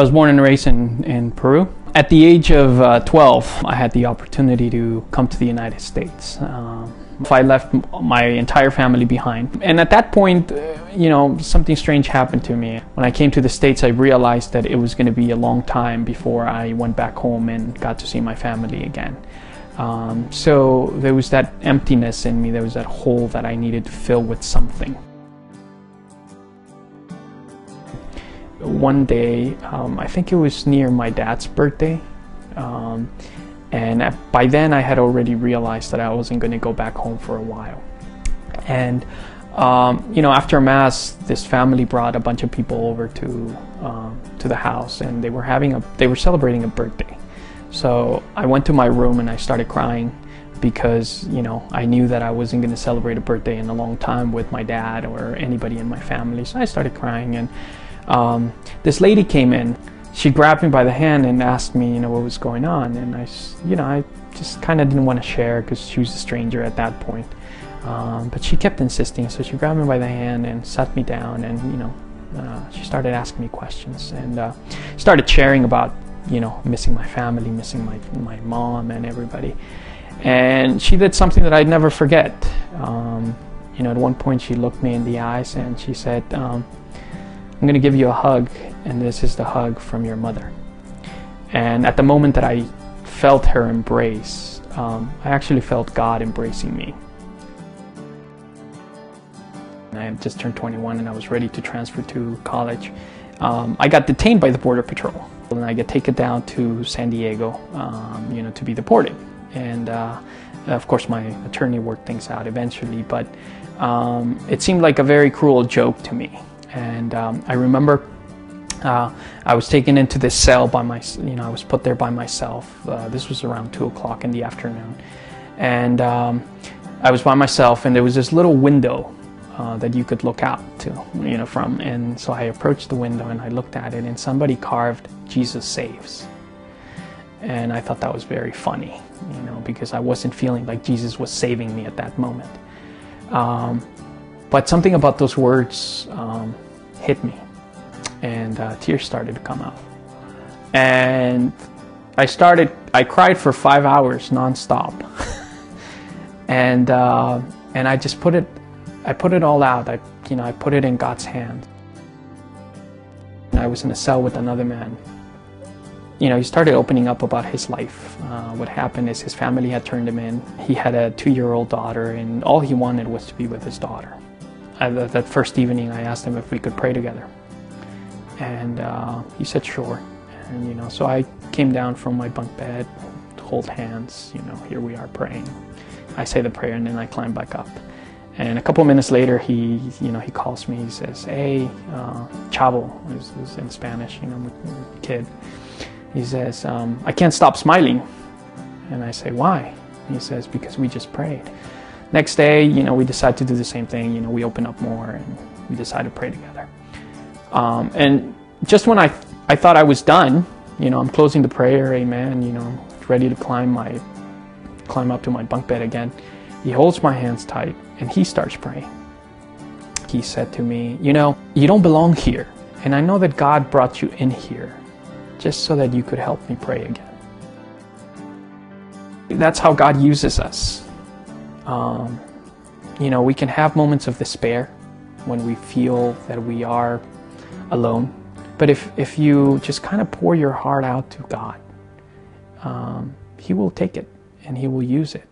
I was born and raised in, in Peru. At the age of uh, 12, I had the opportunity to come to the United States. Um, I left my entire family behind. And at that point, uh, you know, something strange happened to me. When I came to the States, I realized that it was going to be a long time before I went back home and got to see my family again. Um, so there was that emptiness in me, there was that hole that I needed to fill with something. One day, um, I think it was near my dad's birthday, um, and by then I had already realized that I wasn't going to go back home for a while. And um, you know, after mass, this family brought a bunch of people over to um, to the house, and they were having a they were celebrating a birthday. So I went to my room and I started crying because you know I knew that I wasn't going to celebrate a birthday in a long time with my dad or anybody in my family. So I started crying, and um, this lady came in. She grabbed me by the hand and asked me, you know, what was going on, and I, you know, I just kind of didn't want to share because she was a stranger at that point. Um, but she kept insisting, so she grabbed me by the hand and sat me down, and you know, uh, she started asking me questions and uh, started sharing about you know, missing my family, missing my, my mom and everybody. And she did something that I'd never forget. Um, you know, at one point she looked me in the eyes and she said, um, I'm going to give you a hug, and this is the hug from your mother. And at the moment that I felt her embrace, um, I actually felt God embracing me. I had just turned 21 and I was ready to transfer to college. Um, I got detained by the Border Patrol and I get taken down to San Diego, um, you know, to be deported. And uh, of course, my attorney worked things out eventually, but um, it seemed like a very cruel joke to me. And um, I remember uh, I was taken into this cell by my, you know, I was put there by myself. Uh, this was around two o'clock in the afternoon, and um, I was by myself, and there was this little window uh, that you could look out to, you know, from. And so I approached the window and I looked at it, and somebody carved "Jesus saves," and I thought that was very funny, you know, because I wasn't feeling like Jesus was saving me at that moment. Um, but something about those words um, hit me, and uh, tears started to come out, and I started. I cried for five hours nonstop, and uh, and I just put it I put it all out. I, you know, I put it in God's hand. I was in a cell with another man. You know, he started opening up about his life. Uh, what happened is his family had turned him in. He had a two-year-old daughter, and all he wanted was to be with his daughter. That, first evening, I asked him if we could pray together, and uh, he said sure. And you know, so I came down from my bunk bed, to hold hands. You know, here we are praying. I say the prayer, and then I climb back up. And a couple minutes later, he, you know, he calls me. He says, "Hey, uh, Chavo," is, is in Spanish, you know, kid. He says, um, "I can't stop smiling," and I say, "Why?" He says, "Because we just prayed." Next day, you know, we decide to do the same thing. You know, we open up more and we decide to pray together. Um, and just when I, I thought I was done, you know, I'm closing the prayer, amen. You know, ready to climb my, climb up to my bunk bed again. He holds my hands tight and he starts praying. He said to me, You know, you don't belong here, and I know that God brought you in here just so that you could help me pray again. That's how God uses us. Um, you know, we can have moments of despair when we feel that we are alone. But if, if you just kind of pour your heart out to God, um, He will take it and He will use it.